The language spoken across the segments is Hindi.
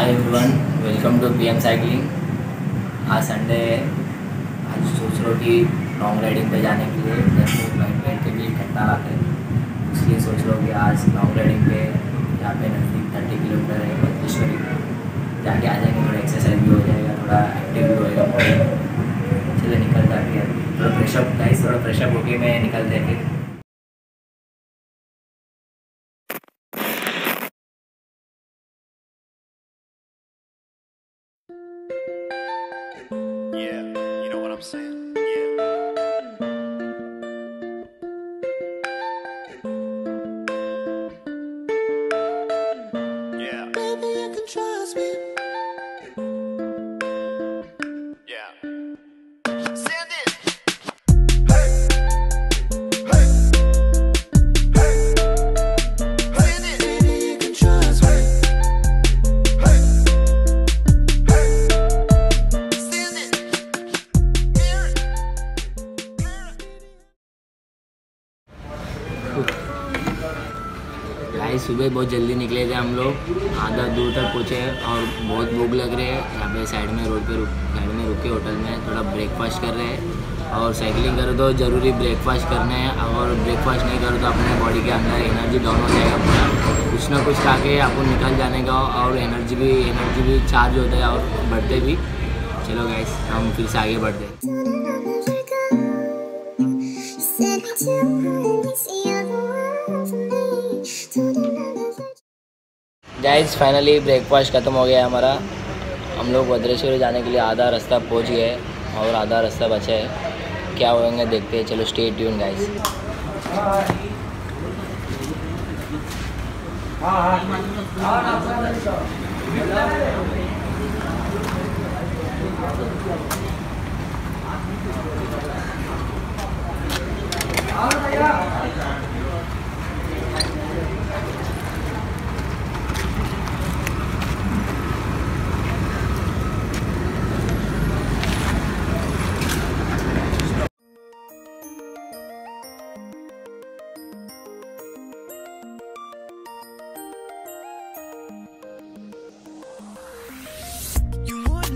Everyone welcome to P M cycling आज संडे है। आज सोच रहा हूँ कि लॉन्ग राइडिंग पे जाने के लिए जैसे राइड के लिए घंटा लाते हैं। इसलिए सोच रहा हूँ कि आज लॉन्ग राइडिंग पे यहाँ पे नज़दीक थर्टी किलोमीटर है बद्रेश्वरी जाके आ जाएँगे, थोड़ा एक्सरसाइज भी हो जाएगा, थोड़ा एक्टिव भी होएगा बॉडी चलो निकल जाके थोड़ा फ्रेशअप गाइस थोड़ा फ्रेशअप होके मैं निकलते हैं। Yeah, you know what I'm saying? Guys सुबह बहुत जल्दी निकले थे हम लोग। आधा दूर तक पहुँचे और बहुत भूख लग रही है। यहाँ पे साइड में रोड पे रुक साइड में रुके होटल में, थोड़ा ब्रेकफास्ट कर रहे हैं। और साइकिलिंग करो तो ज़रूरी ब्रेकफास्ट करना है। और ब्रेकफास्ट नहीं करो तो अपने बॉडी के अंदर एनर्जी डाउन हो जाएगा पूरा। कुछ ना कुछ खा के आपको निकल जाने का और एनर्जी भी एनर्जी भी चार्ज होता है और बढ़ते भी। चलो गाइस हम फिर से आगे बढ़ते हैं। गाइस फाइनली ब्रेकफास्ट ख़त्म हो गया हमारा। हम लोग भद्रेश्वरी जाने के लिए आधा रास्ता पहुँच गए और आधा रास्ता बचा है। क्या होएँगे देखते हैं। चलो stay tune guys You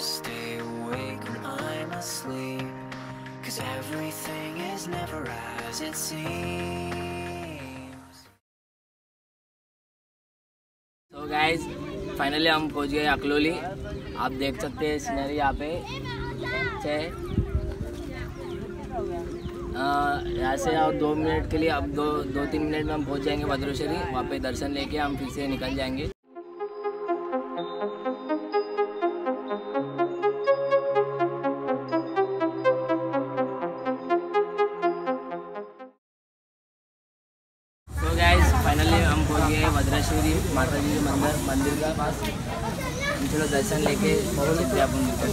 stay awake when I'm asleep. Cause everything is never as it seems. तो गाइस फाइनली हम पहुँच गए अकलोली आप देख सकते हैं सीनरी यहाँ पे अच्छा है यहाँ से और दो मिनट के लिए, अब दो दो तीन मिनट में हम पहुँच जाएँगे भद्रेश्वरी वहाँ पे दर्शन लेके हम फिर से निकल जाएँगे हम पहुँच गए भद्रेश्वरी माता जी के मंदिर मंदिर के पास। हम चलो दर्शन लेके चलते हैं अपन ऊपर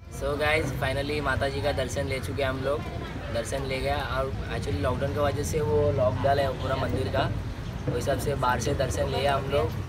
सो गाइज़ फाइनली माता जी का दर्शन ले चुके हम लोग। दर्शन ले गया और एक्चुअली लॉकडाउन की वजह से वो लॉकडाउन है पूरा मंदिर का। उस हिसाब से बाहर से दर्शन लिया हम लोग।